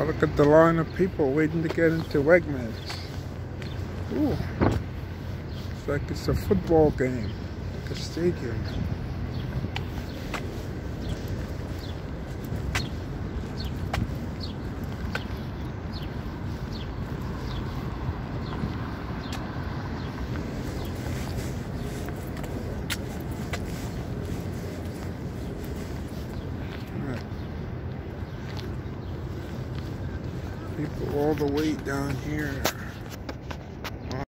Wow, look at the line of people waiting to get into Wegmans. Ooh. It's like it's a football game. Like a stadium. People all the way down here.